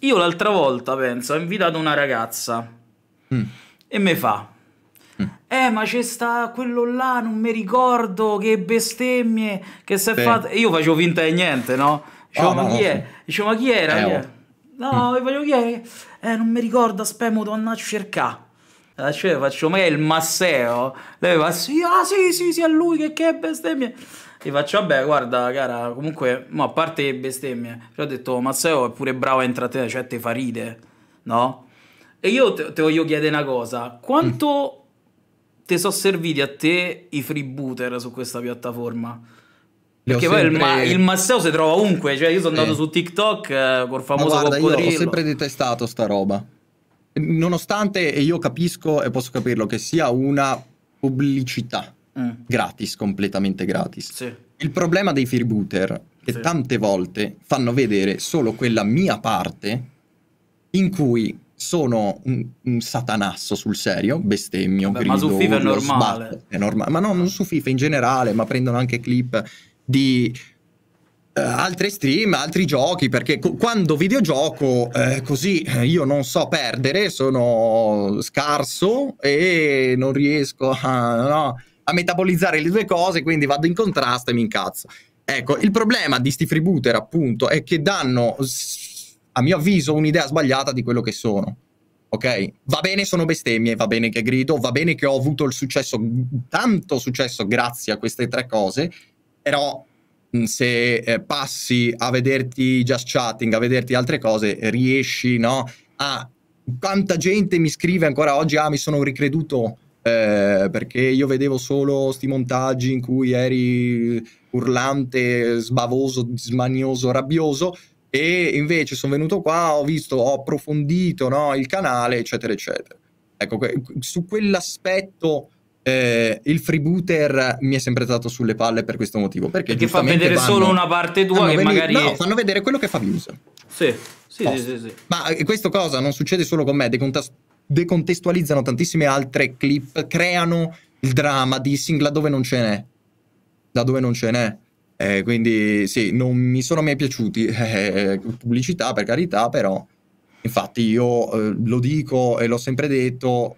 io l'altra volta, penso, ho invitato una ragazza Mm. e mi fa... Mm. Eh, ma c'è sta quello là, non mi ricordo, che bestemmie, che si è fatto... Io facevo finta di niente, no? Dicevo, Oh, ma no, chi no. è? Dicevo, ma chi era? Eh, oh. No, io facevo chi è? Eh, non mi ricordo, aspetta, devo andare a cercare. Eh, Cioè, faccio, ma è il Masseo? Lei fa, sì, ah, sì, sì, sì, è lui, che, che bestemmie. E faccio, vabbè, guarda, cara, comunque, mo, a parte le bestemmie, però ho detto, Masseo è pure bravo a intrattenere, cioè te fa ride, no? E io te, te voglio chiedere una cosa, quanto ti sono serviti a te i freebooter su questa piattaforma? Perché poi il, sempre- ma- il Masseo si trova ovunque, cioè io sono Sì. andato su TikTok eh, col Ma famoso guarda, io ho coccodrillo. sempre detestato sta roba. Nonostante, e io capisco e posso capirlo, che sia una pubblicità Mm, gratis, completamente gratis. sì. Il problema dei freebooter che Sì. tante volte fanno vedere solo quella mia parte in cui sono un, un satanasso sul serio, bestemmio, Vabbè, ma su grido, FIFA è normale. sbatto, è normale. Ma no, non su FIFA in generale, ma prendono anche clip di eh, altri stream, altri giochi, perché co- quando videogioco eh, così eh, io non so perdere, sono scarso e non riesco a, no, a metabolizzare le due cose, quindi vado in contrasto e mi incazzo. Ecco, il problema di sti freebooter appunto è che danno, a mio avviso, un'idea sbagliata di quello che sono. Ok? Va bene, sono bestemmie, va bene che grido, va bene che ho avuto il successo, tanto successo grazie a queste tre cose, però se eh, passi a vederti just chatting, a vederti altre cose, riesci, no? A quanta gente mi scrive ancora oggi, ah, mi sono ricreduto eh, perché io vedevo solo sti montaggi in cui eri urlante, sbavoso, smanioso, rabbioso e invece sono venuto qua, ho visto, ho approfondito no, il canale, eccetera, eccetera. Ecco, su quell'aspetto eh, il freebooter mi è sempre stato sulle palle per questo motivo. Perché, Perché fa vedere vanno- solo una parte tua che magari... No, fanno vedere quello che fa views. Sì, sì, sì, sì, sì. Ma eh, questo cosa non succede solo con me, decontas- decontestualizzano tantissime altre clip, creano il dramma dissing laddove non ce n'è. Da dove non ce n'è. Eh, quindi sì, non mi sono mai piaciuti. Eh, pubblicità per carità, però infatti io eh, lo dico e l'ho sempre detto,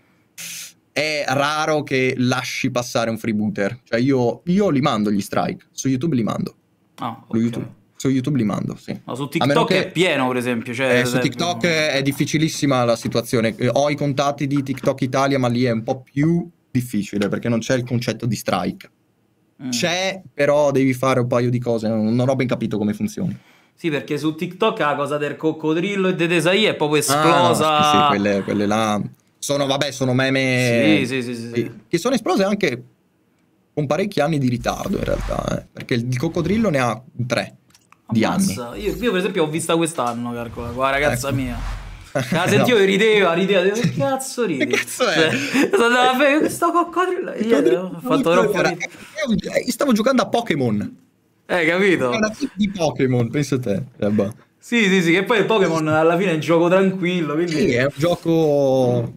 è raro che lasci passare un freebooter. Cioè io, io li mando gli strike, su YouTube li mando. Ah, Su ok. YouTube, su YouTube li mando, sì. Ma su TikTok che- è pieno, per esempio. Cioè, Eh, su TikTok è difficilissima la situazione. Eh, Ho i contatti di TikTok Italia, ma lì è un po' più difficile perché non c'è il concetto di strike. Mm. C'è, però devi fare un paio di cose. Non, ho ben capito come funzioni. Sì, perché su TikTok la cosa del coccodrillo e di Desai è proprio Ah, esplosa. sì, sì, quelle, quelle là sono, vabbè, sono meme Sì, sì, sì, sì, sì. sì, che sono esplose anche con parecchi anni di ritardo in realtà. eh, perché il coccodrillo ne ha tre di anni. Ammazza. Io, io, per esempio, ho vista quest'anno, calcola, la ragazza Ecco. mia. La sentivo e rideva, rideva, che cazzo ridi? Che cazzo è? Cioè, a questo coccodrillo. Io ho fatto troppo Era- stavo giocando a Pokémon. Eh, capito? Clip di Pokémon, pensa te. Eh, boh. Sì, sì, sì, che poi il Pokémon alla fine è un gioco tranquillo, quindi... Sì, è un gioco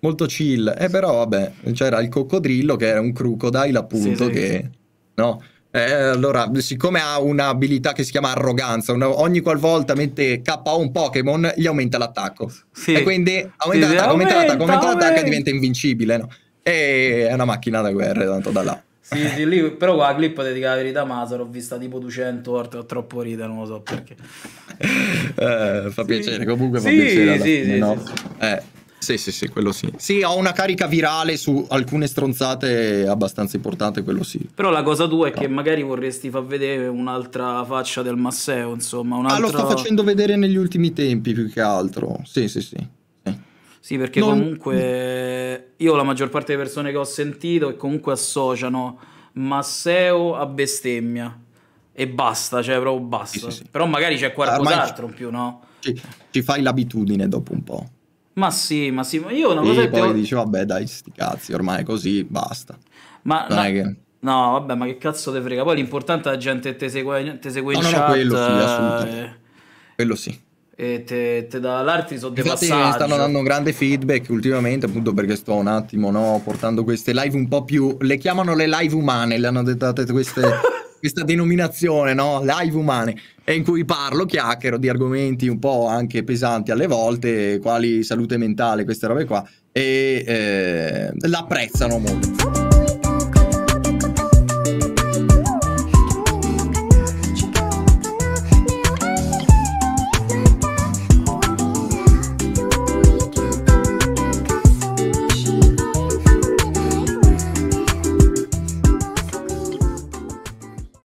molto chill. Eh, però, vabbè, c'era il coccodrillo che era un crocodile, appunto, Sì, sì. che... No? Eh, allora, siccome ha un'abilità che si chiama arroganza, una- ogni qualvolta mette KO un Pokémon, gli aumenta l'attacco. Sì. E quindi aumenta Sì, l'attacco, aumenta l'attacco, aumenta l'attacco e aumenta. diventa invincibile, no? E è una macchina da guerra, tanto da là. Sì, sì, lì, però qua la clip dico la verità, ma la l'ho vista tipo 200 volte, ho troppo ridere, non lo so perché. Eh, fa Sì. piacere, comunque fa Sì, piacere sì, fine, sì, no? sì, Eh, sì, sì, sì, quello sì. Sì, ho una carica virale su alcune stronzate abbastanza importante, quello sì. Però la cosa tua è che magari vorresti far vedere un'altra faccia del Masseo, insomma, Ah, un'altra... lo sto facendo vedere negli ultimi tempi più che altro. Sì, sì, sì. sì. Sì, perché Non- comunque io la maggior parte delle persone che ho sentito e comunque associano Masseo a bestemmia. E basta, cioè proprio basta. Sì, sì, sì. Però magari c'è qualcos'altro in più, no? Ci, ci fai l'abitudine dopo un po'. Ma sì, ma sì, ma io una cosa E che poi ho- dici, vabbè, dai, sti cazzi, ormai è così, basta. Ma Non no, è che- no, vabbè, ma che cazzo te frega? Poi l'importante è la gente che te segue, te segue in No, no, no, chat quello sì, eh, assolutamente. Quello sì. e te, te dà l'altri sono Infatti mi stanno dando un grande feedback ultimamente, appunto perché sto un attimo no, portando queste live un po' più... Le chiamano le live umane, le hanno dettate queste questa denominazione, no? Live umane, e in cui parlo, chiacchiero di argomenti un po' anche pesanti alle volte, quali salute mentale, queste robe qua, e eh, l'apprezzano molto.